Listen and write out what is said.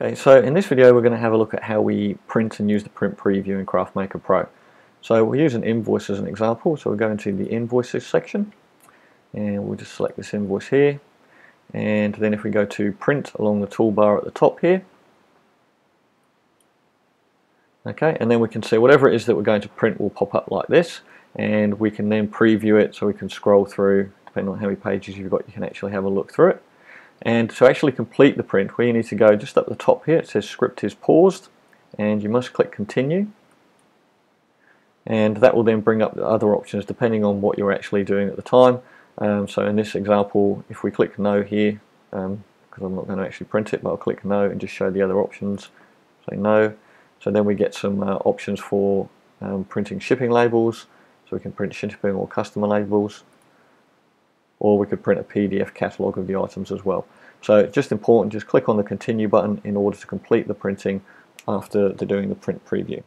Okay, so in this video we're going to have a look at how we print and use the print preview in CraftMaker Pro. So we'll use an invoice as an example, so we'll go into the invoices section and we'll just select this invoice here. And then if we go to print along the toolbar at the top here okay and then we can see whatever it is that we're going to print will pop up like this and we can then preview it so we can scroll through depending on how many pages you've got you can actually have a look through it and to actually complete the print, you need to go just up the top here, it says script is paused, and you must click continue. And that will then bring up the other options depending on what you're actually doing at the time. Um, so in this example, if we click no here, um, because I'm not going to actually print it, but I'll click no and just show the other options. Say no. So then we get some uh, options for um, printing shipping labels. So we can print shipping or customer labels or we could print a PDF catalog of the items as well. So it's just important, just click on the continue button in order to complete the printing after doing the print preview.